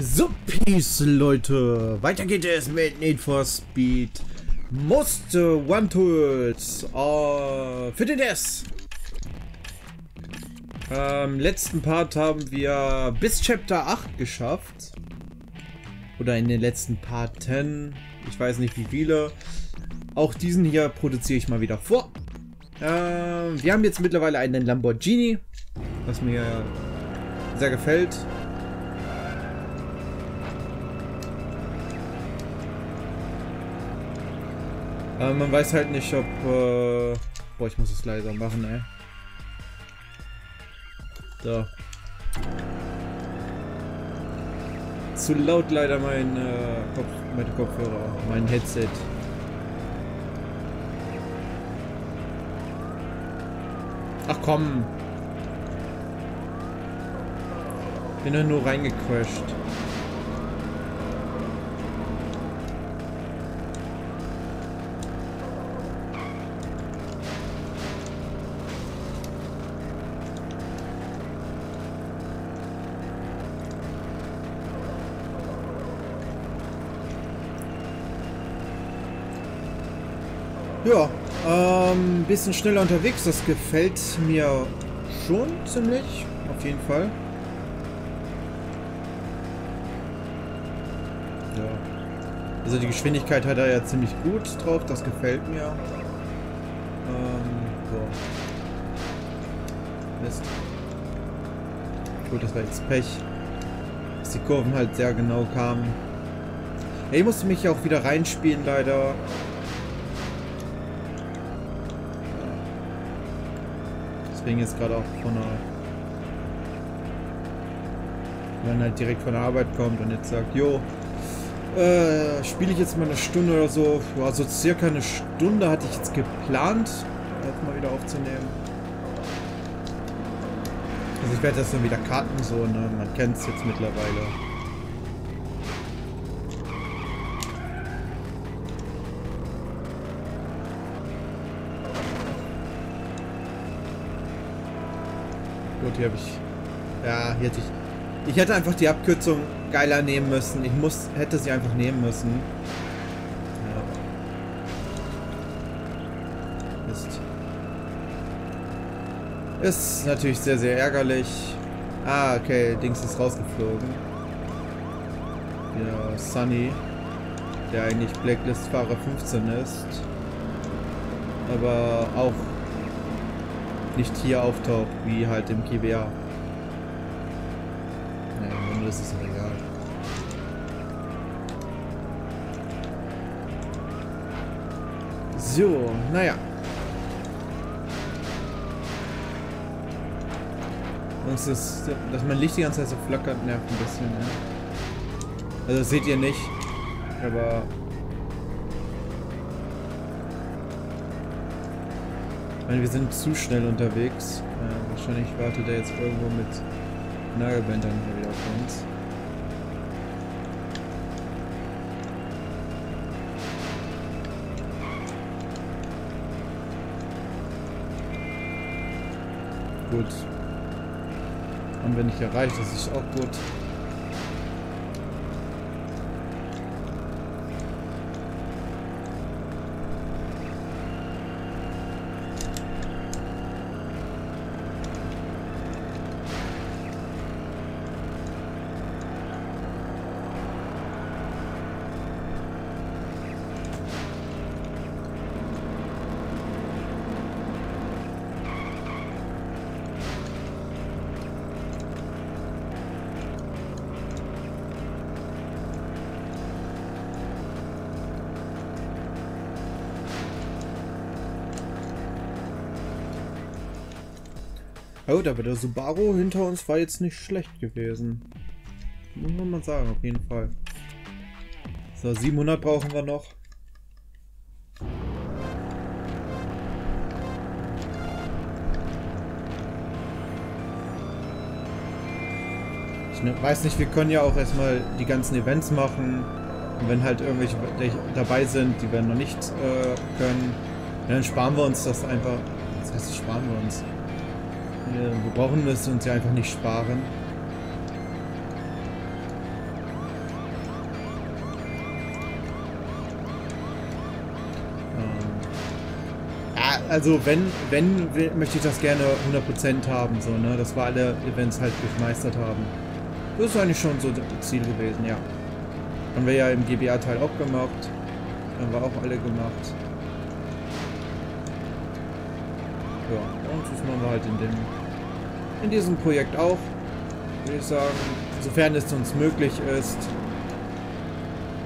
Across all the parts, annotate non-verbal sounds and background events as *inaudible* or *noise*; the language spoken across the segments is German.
So, Peace, Leute. Weiter geht es mit Need for Speed Most Tools uh, für den S. Im letzten Part haben wir bis Chapter 8 geschafft. Oder in den letzten Parten. Ich weiß nicht wie viele. Auch diesen hier produziere ich mal wieder vor. Äh, wir haben jetzt mittlerweile einen Lamborghini, was mir sehr gefällt. Aber man weiß halt nicht, ob... Äh Boah, ich muss es leiser machen, ey. So. Zu laut leider mein äh, Kopf, meine Kopfhörer, mein Headset. Ach komm. Bin ja nur reingecrashed. Ja, ähm, bisschen schneller unterwegs, das gefällt mir schon ziemlich, auf jeden Fall. Ja. Also die Geschwindigkeit hat er ja ziemlich gut drauf, das gefällt mir. Ähm, so. Mist. Gut, das war jetzt Pech. Dass die Kurven halt sehr genau kamen. Ja, ich musste mich auch wieder reinspielen, leider. Deswegen jetzt gerade auch von der... Wenn man halt direkt von der Arbeit kommt und jetzt sagt, jo, äh, spiele ich jetzt mal eine Stunde oder so. Also circa eine Stunde hatte ich jetzt geplant, das mal wieder aufzunehmen. Also ich werde das dann wieder karten, so, ne? Man kennt es jetzt mittlerweile. Gut, hier habe ich... Ja, hier hätte ich... Ich hätte einfach die Abkürzung geiler nehmen müssen. Ich muss, hätte sie einfach nehmen müssen. Ja. Ist... Ist natürlich sehr, sehr ärgerlich. Ah, okay, Dings ist rausgeflogen. Ja, Sunny, der eigentlich Blacklist-Fahrer 15 ist. Aber auch nicht hier auftaucht, wie halt im GBA. Naja, im Grunde ist es auch egal. So, naja. Das ist, dass mein Licht die ganze Zeit so flackert, nervt ein bisschen, ja. Also seht ihr nicht, aber meine, wir sind zu schnell unterwegs. Äh, wahrscheinlich wartet er jetzt irgendwo mit Nagelbändern hier wieder auf uns. Gut. Haben wir nicht erreicht, das ist auch gut. Oh, aber der Subaru hinter uns war jetzt nicht schlecht gewesen. Muss man mal sagen, auf jeden Fall. So, 700 brauchen wir noch. Ich ne, weiß nicht, wir können ja auch erstmal die ganzen Events machen. Und wenn halt irgendwelche dabei sind, die wir noch nicht äh, können, dann sparen wir uns das einfach. Das heißt, sparen wir uns. Äh, wir, brauchen es uns ja einfach nicht sparen. Ähm, also wenn, wenn, möchte ich das gerne 100% haben, so, ne? Dass wir alle Events halt gemeistert haben. Das ist eigentlich schon so das Ziel gewesen, ja. Haben wir ja im GBA-Teil auch gemacht. Haben wir auch alle gemacht. Ja, und das machen wir halt in dem in diesem Projekt auch, würde ich sagen. Sofern es uns möglich ist.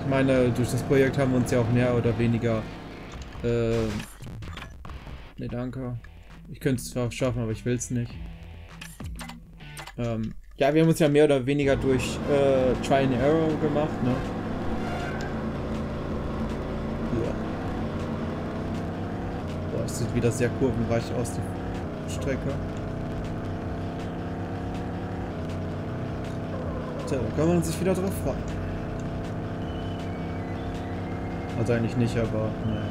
Ich meine, durch das Projekt haben wir uns ja auch mehr oder weniger äh, Ne, danke. Ich könnte es zwar schaffen, aber ich will es nicht. Ähm, ja, wir haben uns ja mehr oder weniger durch äh, Try and Error gemacht, ne? Ja. Boah, es sieht wieder sehr kurvenreich aus, die Strecke. Tja, da kann man sich wieder drauf freuen. Also eigentlich nicht, aber naja.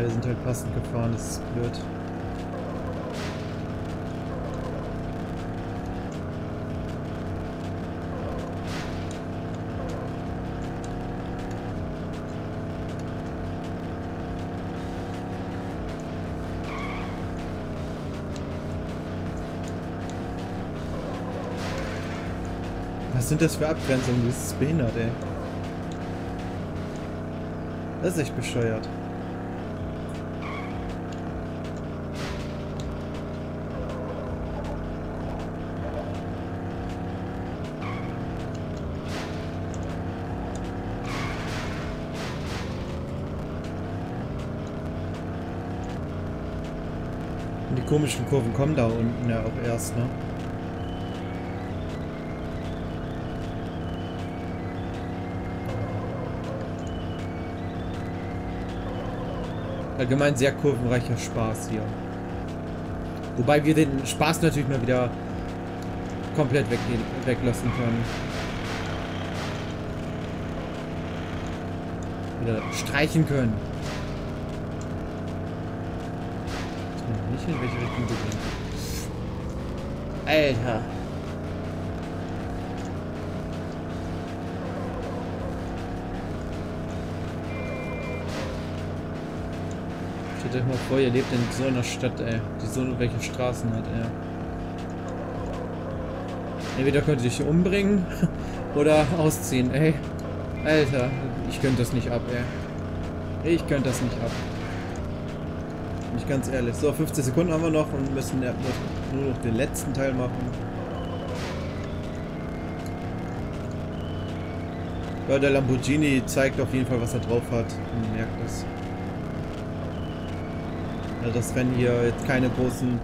wir sind halt passend gefahren, das ist blöd. Sind das für Abgrenzungen? Das ist behindert, ey. Das ist echt bescheuert. komischen Kurven kommen da unten ja auch erst, ne? Allgemein sehr kurvenreicher Spaß hier. Wobei wir den Spaß natürlich mal wieder komplett weg weglassen können. Oder streichen können. nicht in welche Richtung du gehen. Alter. Stellt euch mal vor, ihr lebt in so einer Stadt, ey, die so welche Straßen hat, ey. Entweder könnt ihr dich umbringen *laughs* oder ausziehen, ey. Alter, ich könnte das nicht ab, ey. Ich könnte das nicht ab. Bin ich ganz ehrlich. So, 15 Sekunden haben wir noch und müssen nur noch den letzten Teil machen. Ja, der Lamborghini zeigt auf jeden Fall, was er drauf hat. Man merkt das. Ja, das Rennen hier jetzt keine großen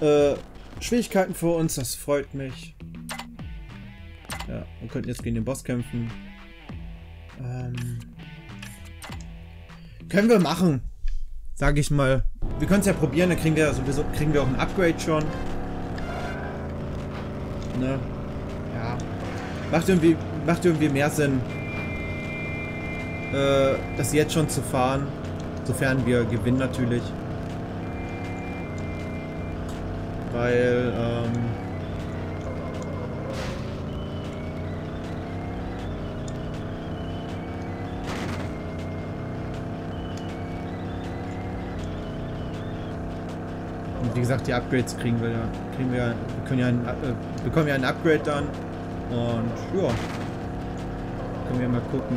äh, Schwierigkeiten für uns. Das freut mich. Ja, wir könnten jetzt gegen den Boss kämpfen. Ähm, können wir machen. Sag ich mal. Wir können es ja probieren, dann kriegen wir sowieso kriegen wir auch ein Upgrade schon. Ne? Ja. Macht irgendwie, macht irgendwie mehr Sinn, äh, das jetzt schon zu fahren. Sofern wir gewinnen natürlich. Weil, ähm, wie gesagt, die Upgrades kriegen wir ja. Kriegen wir, wir können ja ein, äh, bekommen ja ein Upgrade dann. Und ja. Können wir mal gucken,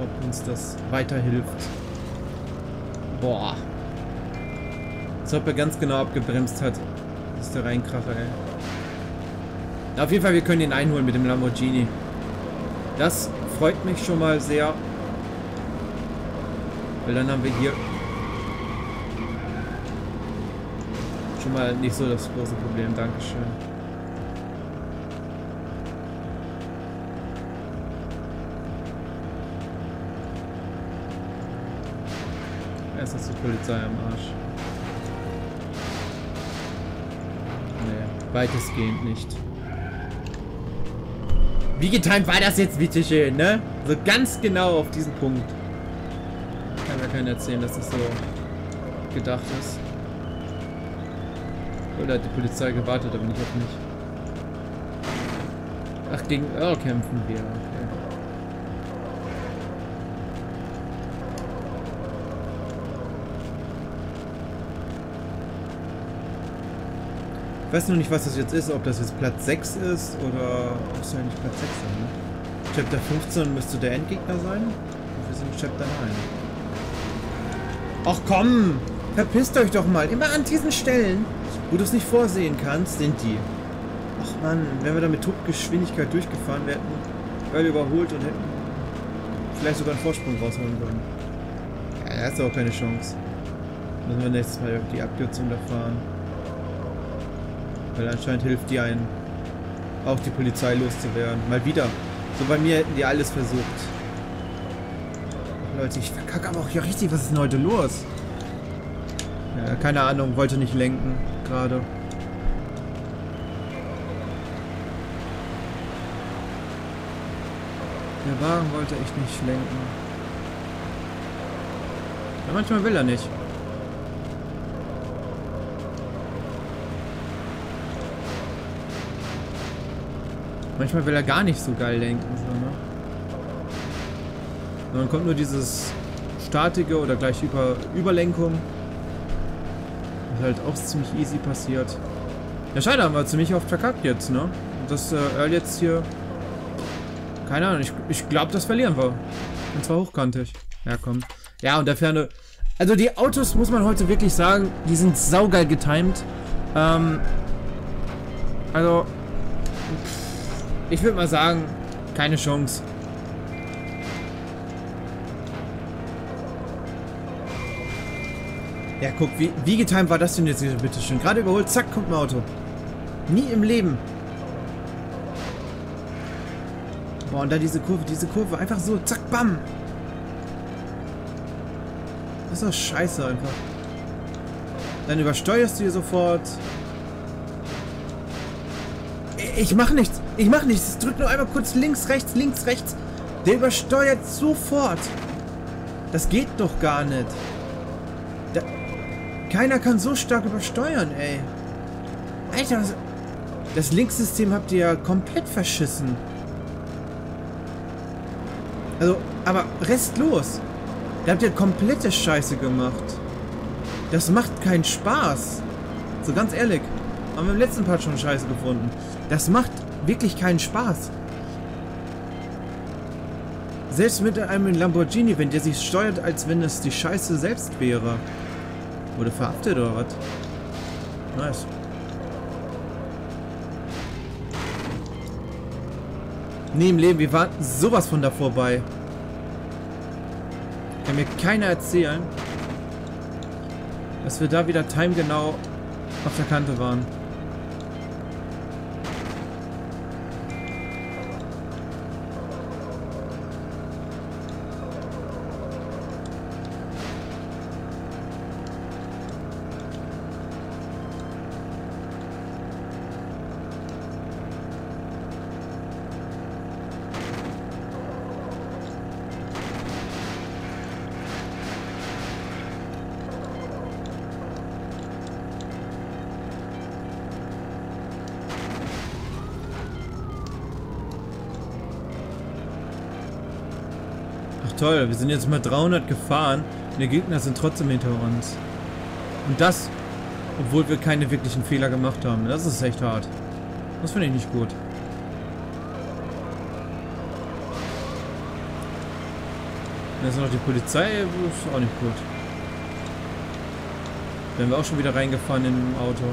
ob uns das weiterhilft. Boah. Als ob er ganz genau abgebremst hat. Das ist der Reinkracher, ey. Auf jeden Fall, wir können ihn einholen mit dem Lamborghini. Das freut mich schon mal sehr. Weil dann haben wir hier schon mal nicht so das große Problem. Dankeschön. Erst ist die Polizei am Arsch. Weitestgehend nicht. Wie getimt war das jetzt, bitte schön, ne? So ganz genau auf diesen Punkt. Kann mir keiner erzählen, dass das so gedacht ist. oder die Polizei gewartet, aber nicht auf mich. Ach, gegen Earl kämpfen wir. Okay. Ich weiß nur nicht, was das jetzt ist, ob das jetzt Platz 6 ist oder muss ja nicht Platz 6 sein, ne? Chapter 15 müsste der Endgegner sein. Und wir sind Chapter 9. Ach komm! Verpisst euch doch mal. Immer an diesen Stellen, wo du es nicht vorsehen kannst, sind die. Ach man, wenn wir da mit Topgeschwindigkeit durchgefahren wären, Earl überholt und hätten vielleicht sogar einen Vorsprung rausholen können. Ja, da hast du auch keine Chance. Müssen wir nächstes Mal die Abkürzung da fahren. Weil anscheinend hilft die einen, auch die Polizei loszuwerden. Mal wieder. So bei mir hätten die alles versucht. Leute, ich verkacke aber auch hier richtig. Was ist denn heute los? Ja, keine Ahnung, wollte nicht lenken gerade. Der Wagen wollte echt nicht lenken. Ja, manchmal will er nicht. Manchmal will er gar nicht so geil lenken. So, ne? Und dann kommt nur dieses statige oder gleich Über Überlenkung. Was halt auch ziemlich easy passiert. Ja, schade, haben wir ziemlich oft verkackt jetzt, ne? Dass äh, Earl jetzt hier... Keine Ahnung, ich, ich glaube, das verlieren wir. Und zwar hochkantig. Ja, komm. Ja, und der Ferne... Also die Autos, muss man heute wirklich sagen, die sind saugeil getimed. Ähm... Also... Ich würde mal sagen, keine Chance. Ja, guck, wie, wie getimt war das denn jetzt hier, bitteschön? Gerade überholt, zack, kommt ein Auto. Nie im Leben. Boah, und da diese Kurve, diese Kurve, einfach so, zack, bam. Das ist doch scheiße einfach. Dann übersteuerst du hier sofort. Ich mach nichts. Ich mach nichts. Drück nur einmal kurz links, rechts, links, rechts. Der übersteuert sofort. Das geht doch gar nicht. Da, keiner kann so stark übersteuern, ey. Alter, das, das Linkssystem habt ihr ja komplett verschissen. Also, aber restlos. Da habt ihr komplette Scheiße gemacht. Das macht keinen Spaß. So ganz ehrlich. Haben wir im letzten Part schon Scheiße gefunden. Das macht wirklich keinen Spaß. Selbst mit einem Lamborghini, wenn der sich steuert, als wenn es die Scheiße selbst wäre. Wurde verhaftet oder was? Nice. Nee, im Leben, wir waren sowas von davor bei. Kann mir keiner erzählen, dass wir da wieder timegenau auf der Kante waren. Toll, wir sind jetzt mal 300 gefahren und die Gegner sind trotzdem hinter uns. Und das, obwohl wir keine wirklichen Fehler gemacht haben. Das ist echt hart. Das finde ich nicht gut. Jetzt noch die Polizei, ist auch nicht gut. Werden wir auch schon wieder reingefahren in ein Auto.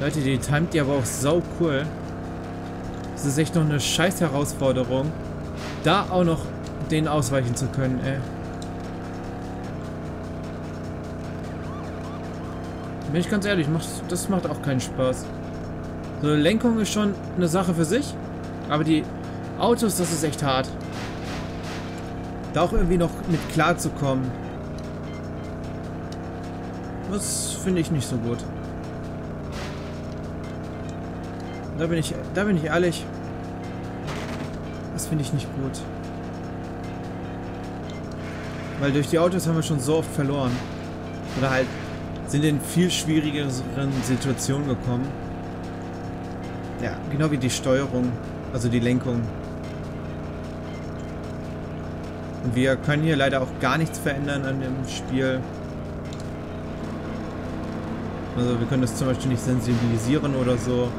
Leute, die timet die aber auch sau cool. Das ist echt noch eine scheiß Herausforderung, da auch noch den ausweichen zu können, ey. Bin ich ganz ehrlich, das macht auch keinen Spaß. So eine Lenkung ist schon eine Sache für sich, aber die Autos, das ist echt hart. Da auch irgendwie noch mit klar zu kommen. Das finde ich nicht so gut. Da bin ich, da bin ich ehrlich. Das finde ich nicht gut. Weil durch die Autos haben wir schon so oft verloren. Oder halt sind in viel schwierigeren Situationen gekommen. Ja, genau wie die Steuerung, also die Lenkung. Und wir können hier leider auch gar nichts verändern an dem Spiel. Also wir können das zum Beispiel nicht sensibilisieren oder so.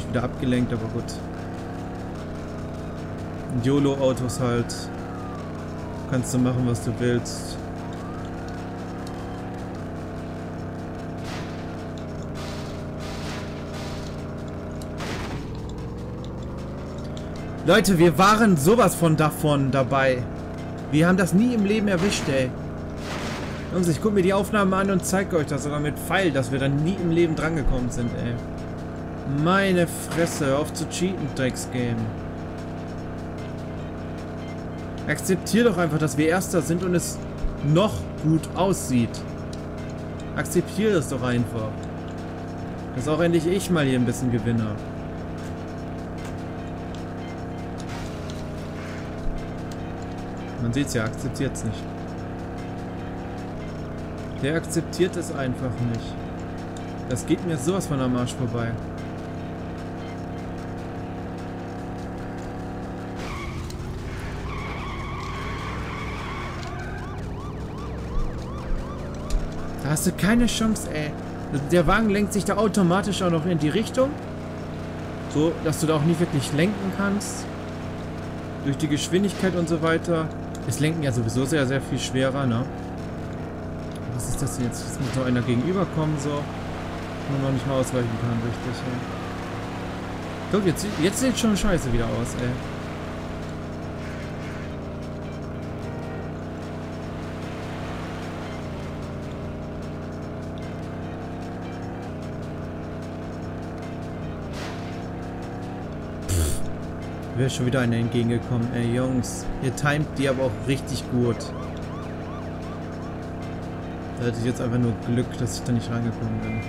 Habe ich eigentlich wieder abgelenkt, aber gut. YOLO-Autos halt. Kannst du machen, was du willst. Leute, wir waren sowas von davon dabei. Wir haben das nie im Leben erwischt, ey. Jungs, ich gucke mir die Aufnahmen an und zeige euch das sogar mit Pfeil, dass wir dann nie im Leben drangekommen sind, ey. Meine Fresse, auf zu cheaten, Drecksgame. Akzeptier doch einfach, dass wir Erster sind und es noch gut aussieht. Akzeptier das doch einfach. Dass auch endlich ich mal hier ein bisschen gewinne. Man sieht es ja, akzeptiert es nicht. Der akzeptiert es einfach nicht. Das geht mir sowas von am Arsch vorbei. Hast du keine Chance, ey. Der Wagen lenkt sich da automatisch auch noch in die Richtung. So, dass du da auch nicht wirklich lenken kannst. Durch die Geschwindigkeit und so weiter. Ist Lenken ja sowieso sehr, sehr viel schwerer, ne? Was ist das jetzt? Jetzt muss noch einer gegenüberkommen, so. Und noch nicht mal ausweichen kann, richtig, ja. Guck, jetzt, jetzt sieht schon scheiße wieder aus, ey. Wäre schon wieder einer entgegengekommen. Ey, Jungs. Ihr timet die aber auch richtig gut. Da hatte ich jetzt einfach nur Glück, dass ich da nicht reingekommen bin.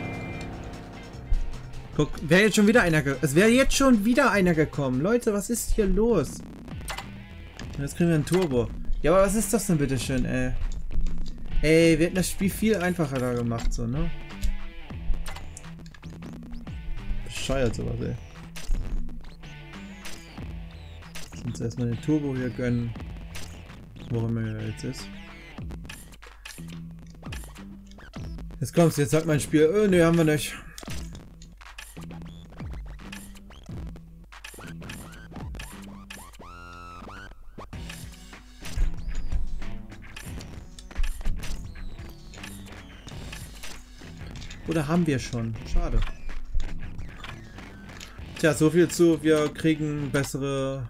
Guck, wäre jetzt schon wieder einer Es wäre jetzt schon wieder einer gekommen. Leute, was ist hier los? Jetzt kriegen wir ein Turbo. Ja, aber was ist das denn bitte schön, ey? Ey, wir hätten das Spiel viel einfacher da gemacht, so, ne? Bescheuert sowas, ey. Uns erstmal den Turbo hier gönnen. Worum er jetzt ist. Jetzt kommst jetzt sagt mein Spiel, oh, ne, haben wir nicht. Oder haben wir schon? Schade. Tja, so viel zu, wir kriegen bessere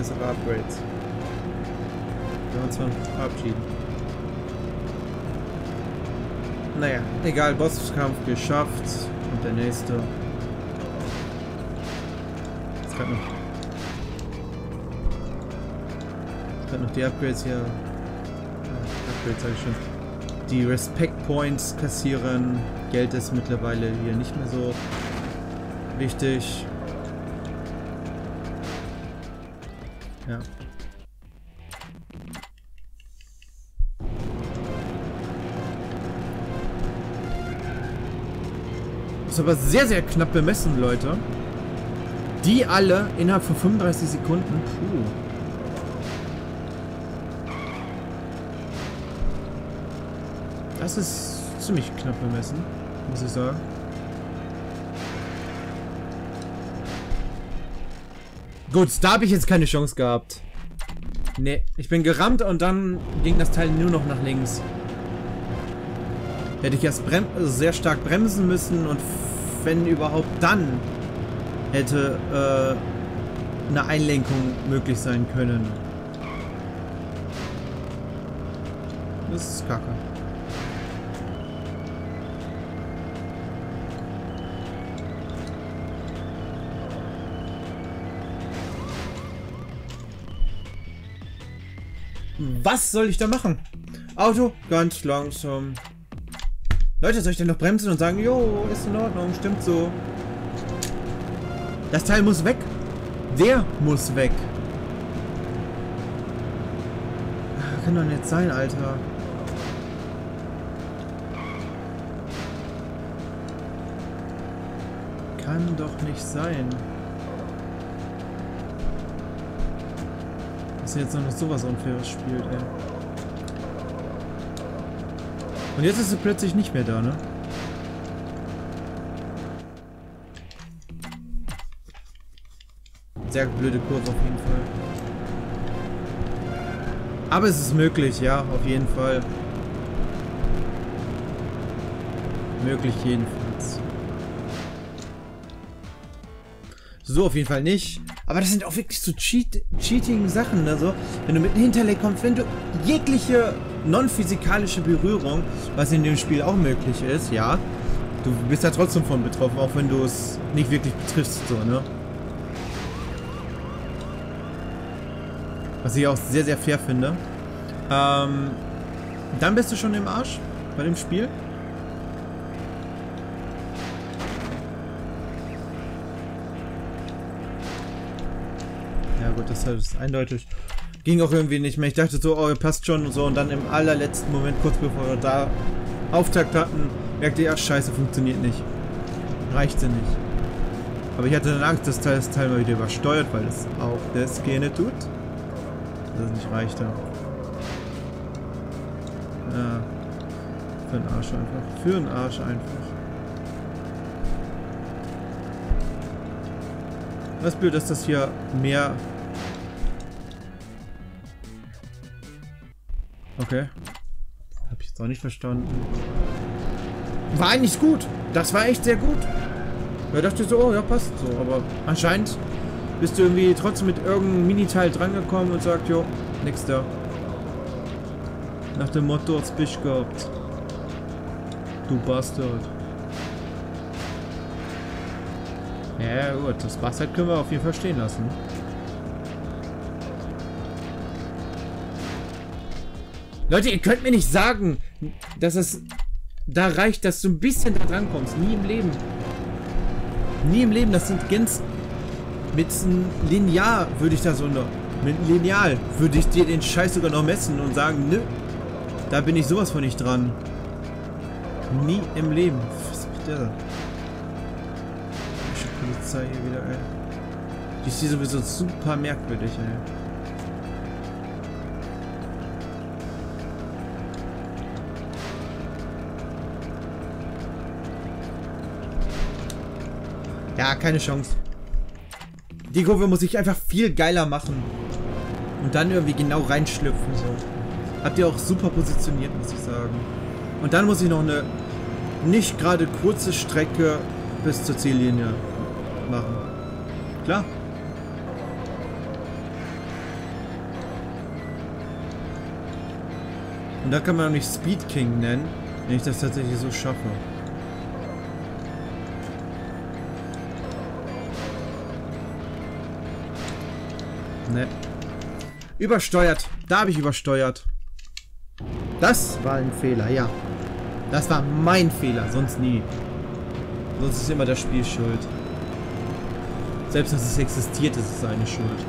bessere Upgrades. Wir uns von verabschieden. Naja, egal, Bosskampf geschafft. Und der nächste. Jetzt gerade noch. Gerade noch die Upgrades hier. Upgrades sag ich schon. Die Respect Points kassieren. Geld ist mittlerweile hier nicht mehr so wichtig. Ja. Das ist aber sehr, sehr knapp bemessen, Leute. Die alle innerhalb von 35 Sekunden. Puh. Das ist ziemlich knapp bemessen, muss ich sagen. Gut, da habe ich jetzt keine Chance gehabt. Ne, ich bin gerammt und dann ging das Teil nur noch nach links. Hätte ich erst also sehr stark bremsen müssen und wenn überhaupt dann hätte äh, eine Einlenkung möglich sein können. Das ist kacke. Was soll ich da machen? Auto, ganz langsam. Leute, soll ich denn noch bremsen und sagen, jo, ist in Ordnung, stimmt so. Das Teil muss weg. Der muss weg. Kann doch nicht sein, Alter. Kann doch nicht sein. Dass jetzt noch sowas Unfaires spielt, ey. Und jetzt ist sie plötzlich nicht mehr da, ne? Sehr blöde Kurve auf jeden Fall. Aber es ist möglich, ja, auf jeden Fall. Möglich jedenfalls. So auf jeden Fall nicht. Aber das sind auch wirklich so Cheat cheating Sachen. Also, wenn du mit einem Hinterleg kommst, wenn du jegliche non-physikalische Berührung, was in dem Spiel auch möglich ist, ja, du bist ja trotzdem von betroffen, auch wenn du es nicht wirklich betriffst, so, ne? Was ich auch sehr, sehr fair finde. Ähm, dann bist du schon im Arsch bei dem Spiel. Ja gut, das ist eindeutig. Ging auch irgendwie nicht mehr. Ich dachte so, oh, passt schon und so. Und dann im allerletzten Moment, kurz bevor wir da Auftakt hatten, merkte ich, ach scheiße, funktioniert nicht. Reicht sie nicht. Aber ich hatte dann Angst, dass das Teil mal wieder übersteuert, weil es auch das gerne tut dass es nicht reichte. Ja. Für den Arsch einfach. Für den Arsch einfach. Das Bild ist das hier mehr... Okay. Hab ich jetzt auch nicht verstanden. War eigentlich gut. Das war echt sehr gut. Da dachte ich so, oh ja, passt so. Aber anscheinend bist du irgendwie trotzdem mit irgendeinem Miniteil drangekommen und sagt, jo, nix da. Nach dem Motto hat's Bisch gehabt. Du Bastard. Ja gut, das Bastard können wir auf jeden Fall stehen lassen. Leute, ihr könnt mir nicht sagen, dass es da reicht, dass du ein bisschen da dran kommst. Nie im Leben. Nie im Leben. Das sind ganz mit einem Lineal würde ich da so noch. Mit einem Lineal würde ich dir den Scheiß sogar noch messen und sagen, nö. Da bin ich sowas von nicht dran. Nie im Leben. Was bitte? Polizei hier wieder, ey. Die ist hier sowieso super merkwürdig, ey. Keine Chance. Die Kurve muss ich einfach viel geiler machen. Und dann irgendwie genau reinschlüpfen. So. Habt ihr auch super positioniert, muss ich sagen. Und dann muss ich noch eine nicht gerade kurze Strecke bis zur Ziellinie machen. Klar. Und da kann man mich Speed King nennen, wenn ich das tatsächlich so schaffe. Übersteuert. Da habe ich übersteuert. Das war ein Fehler, ja. Das war mein Fehler, sonst nie. Sonst ist immer das Spiel schuld. Selbst dass es existiert, ist es seine Schuld.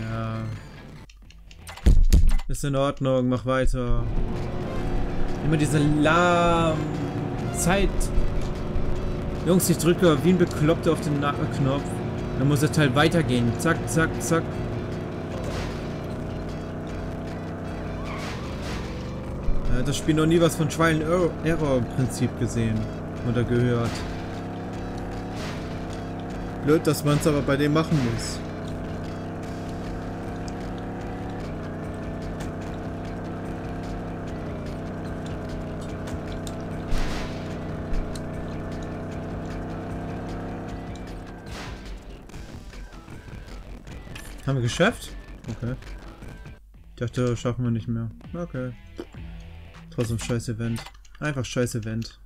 Ja. Ist in Ordnung, mach weiter. Immer diese lahm Zeit. Jungs, ich drücke wie ein Bekloppter auf den Knopf. Dann muss das Teil weitergehen. Zack, zack, zack. Er hat das Spiel noch nie was von Trial Error Prinzip gesehen oder gehört. Blöd, dass man es aber bei dem machen muss. Haben wir geschafft? Okay. Ich dachte, schaffen wir nicht mehr. Okay. Trotzdem scheiß Event. Einfach scheiß Event.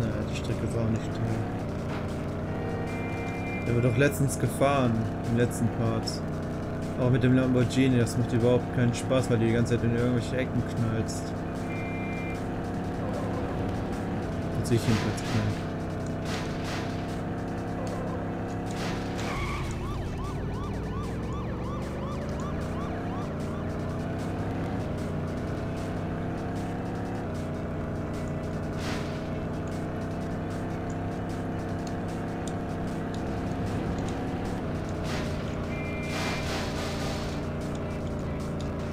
Naja, die Strecke war auch nicht toll. Der wird doch letztens gefahren, im letzten Part. Auch mit dem Lamborghini, das macht überhaupt keinen Spaß, weil du die ganze Zeit in irgendwelche Ecken knallst. Sehe ich jedenfalls klein.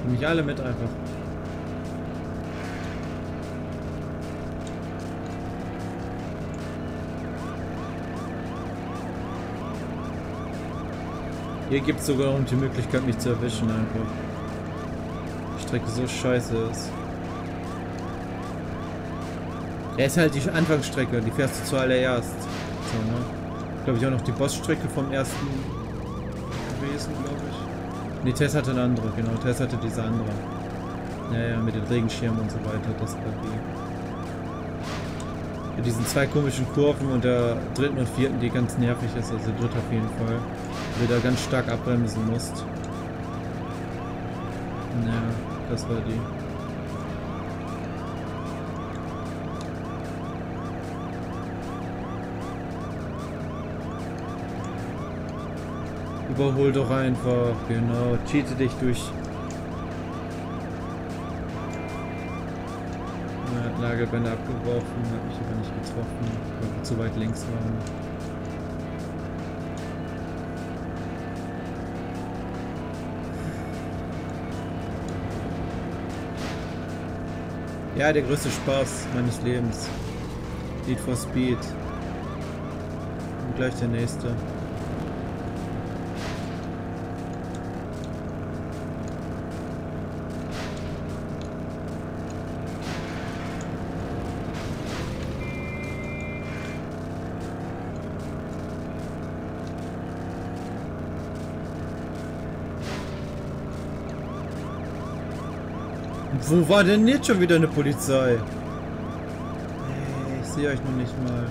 Nimm mich alle mit einfach. Hier gibt es sogar noch die Möglichkeit, mich zu erwischen einfach. Die Strecke so scheiße ist. Er ist halt die Anfangsstrecke, die fährst du zuallererst. So, ne? Glaube ich auch noch die Bossstrecke vom ersten gewesen, glaube ich. Ne, Tess hatte eine andere, genau. Tess hatte diese andere. Ja, ja, mit den Regenschirmen und so weiter. Das war die. Mit diesen zwei komischen Kurven und der dritten und vierten, die ganz nervig ist. Also dritte auf jeden Fall du da ganz stark abbremsen musst. Ja, das war die. Überhol doch einfach, genau. Cheate dich durch. Ja, Lagerbänder abgeworfen, hat mich aber nicht getroffen, weil wir zu weit links waren. Ja, der größte Spaß meines Lebens. Need for Speed. Und gleich der nächste. Wo war denn jetzt schon wieder eine Polizei? Hey, ich sehe euch noch nicht mal.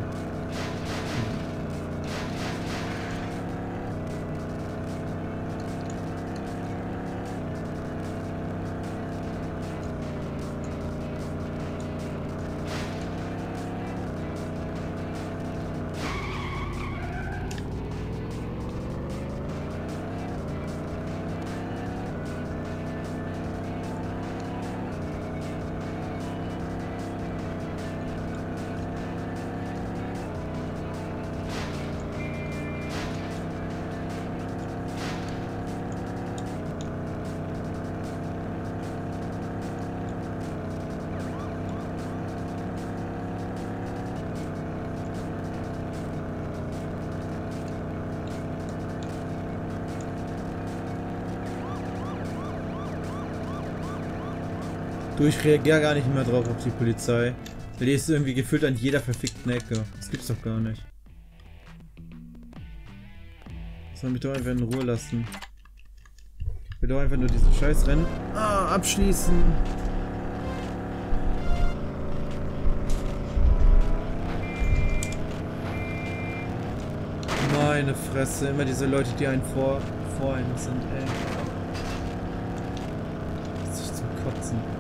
Du, ich reagiere gar nicht mehr drauf auf die Polizei. Die ist irgendwie gefühlt an jeder verfickten Ecke. Das gibt's doch gar nicht. Soll mich doch einfach in Ruhe lassen. Ich will doch einfach nur diesen scheiß Rennen ah, abschließen. Meine Fresse, immer diese Leute, die einen vor, vor einem sind, ey. Das ist zum Kotzen.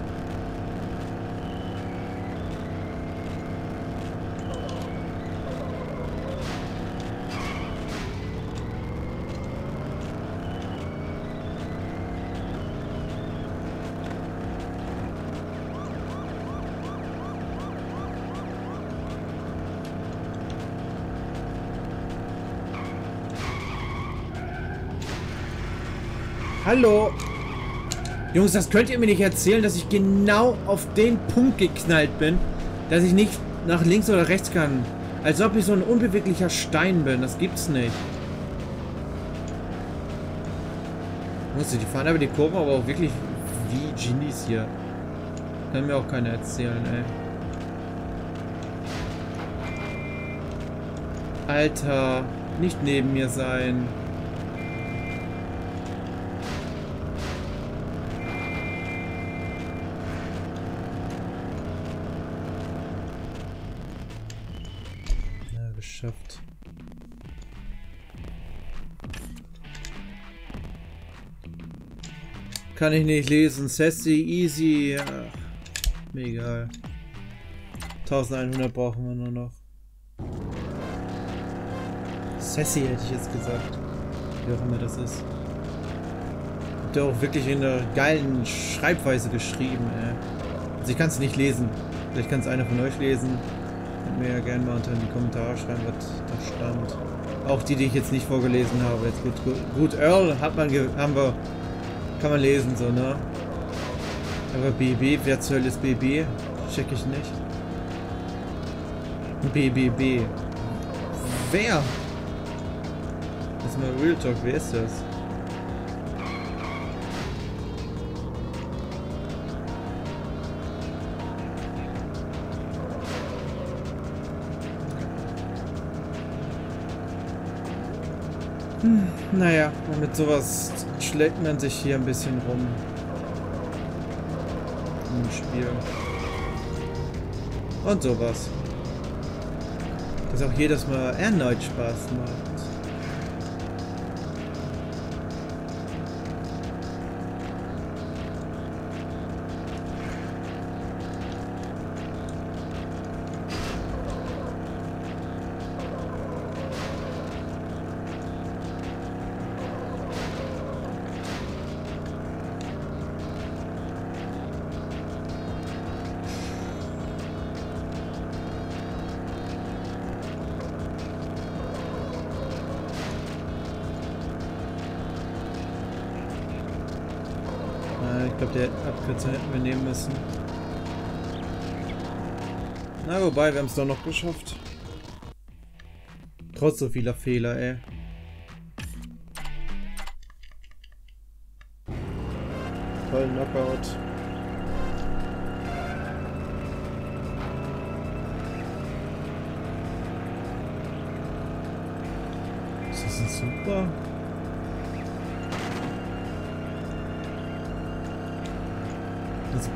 Hallo? Jungs, das könnt ihr mir nicht erzählen, dass ich genau auf den Punkt geknallt bin, dass ich nicht nach links oder rechts kann. Als ob ich so ein unbeweglicher Stein bin. Das gibt's nicht. Muss die fahren aber die Kurve aber auch wirklich wie Genies hier. Kann mir auch keiner erzählen, ey. Alter, nicht neben mir sein. Kann ich nicht lesen. Sassy, easy. Ach, mir egal. 1100 brauchen wir nur noch. Sassy hätte ich jetzt gesagt. Wie auch immer das ist. Habt ihr auch wirklich in einer geilen Schreibweise geschrieben, ey. Also ich kann es nicht lesen. Vielleicht kann es einer von euch lesen. Könnt mir ja gerne mal unter die Kommentare schreiben, was da stand. Auch die, die ich jetzt nicht vorgelesen habe. Jetzt gut, gut, gut Earl hat man haben wir kann man lesen so, ne? Aber BB, wer zur Hölle ist BB? Check ich nicht. BBB. Wer? Das ist mal Real Talk, wer ist das? Hm, naja, mit sowas schlägt man sich hier ein bisschen rum. Im Spiel. Und sowas. Das auch jedes Mal erneut Spaß macht. Glaube, der Abkürzung hätten wir nehmen müssen. Na, wobei, wir haben es doch noch geschafft. Trotz so vieler Fehler, ey. Voll Knockout.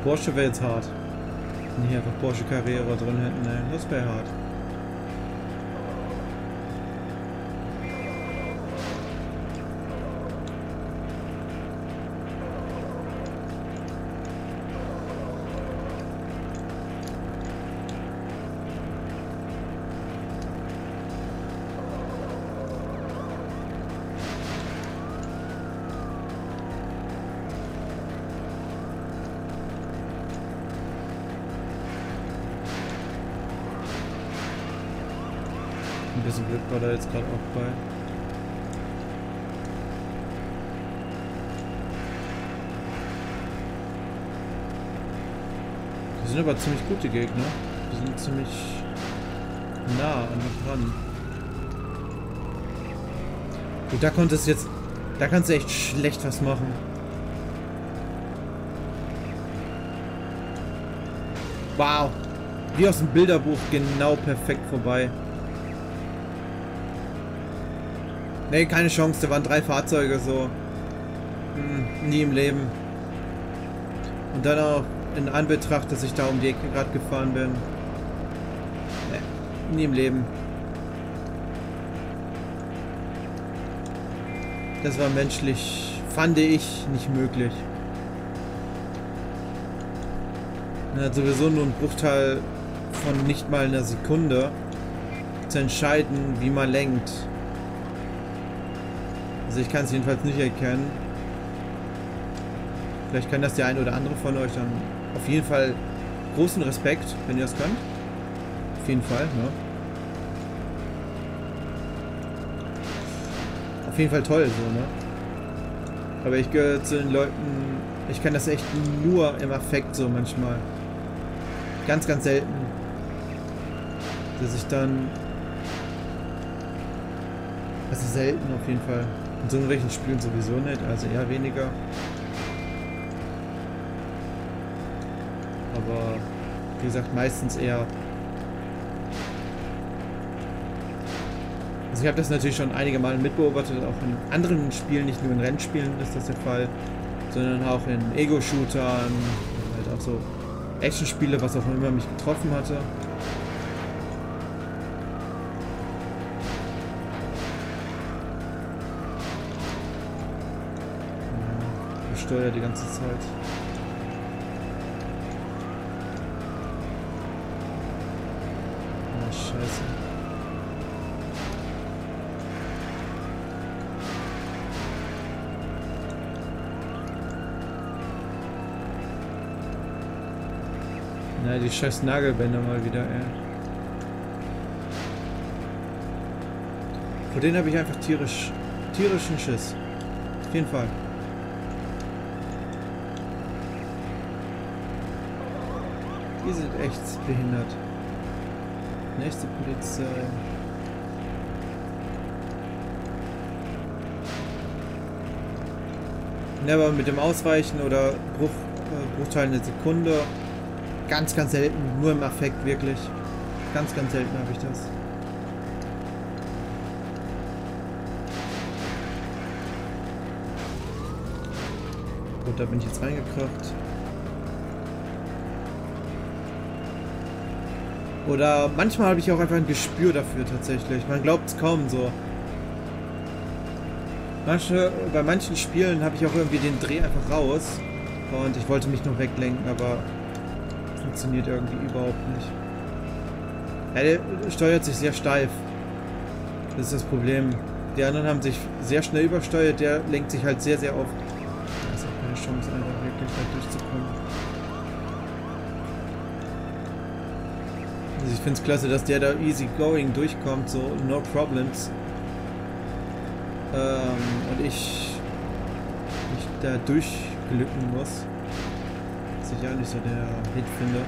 Porsche wäre jetzt hart. Wenn hier einfach Porsche Carrera drin hätten, ne? Das wäre hart. Glück war da jetzt gerade auch bei. Die sind aber ziemlich gute Gegner. Die sind ziemlich nah an mich dran. Und da konnte es jetzt... Da kannst du echt schlecht was machen. Wow. Wie aus dem Bilderbuch genau perfekt vorbei. Ne, keine Chance. Da waren drei Fahrzeuge so. Hm, nie im Leben. Und dann auch in Anbetracht, dass ich da um die Ecke gerade gefahren bin. Ne, nie im Leben. Das war menschlich, fand ich, nicht möglich. Man hat sowieso nur einen Bruchteil von nicht mal einer Sekunde zu entscheiden, wie man lenkt. Also ich kann es jedenfalls nicht erkennen. Vielleicht kann das der eine oder andere von euch dann auf jeden Fall großen Respekt, wenn ihr das könnt. Auf jeden Fall, ne? Auf jeden Fall toll, so, ne? Aber ich gehöre zu den Leuten, ich kann das echt nur im Affekt so manchmal. Ganz, ganz selten. Dass ich dann... Also selten auf jeden Fall. In so welchen Spielen sowieso nicht, also eher weniger. Aber wie gesagt, meistens eher. Also ich habe das natürlich schon einige Male mitbeobachtet, auch in anderen Spielen, nicht nur in Rennspielen ist das der Fall, sondern auch in Ego-Shootern, halt auch so Action-Spiele, was auch immer mich getroffen hatte. Steuer die ganze Zeit. Scheiße. Na, die scheiß Nagelbänder mal wieder, ey. Vor denen habe ich einfach tierisch, tierischen Schiss. Auf jeden Fall. Die sind echt behindert. Nächste Polizei. Aber mit dem Ausweichen oder Bruch, äh, Bruchteil eine Sekunde. Ganz, ganz selten. Nur im Affekt, wirklich. Ganz, ganz selten habe ich das. Gut, da bin ich jetzt reingekracht. Oder manchmal habe ich auch einfach ein Gespür dafür tatsächlich. Man glaubt es kaum so. Manche, bei manchen Spielen habe ich auch irgendwie den Dreh einfach raus. Und ich wollte mich nur weglenken, aber funktioniert irgendwie überhaupt nicht. Ja, der steuert sich sehr steif. Das ist das Problem. Die anderen haben sich sehr schnell übersteuert, der lenkt sich halt sehr, sehr auf. Da ist auch keine Chance, einfach wirklich da durchzukommen. Also ich finde es klasse, dass der da easy going durchkommt, so no problems. Ähm, und ich mich da durchglücken muss. Was ich ja nicht so der Hit finde.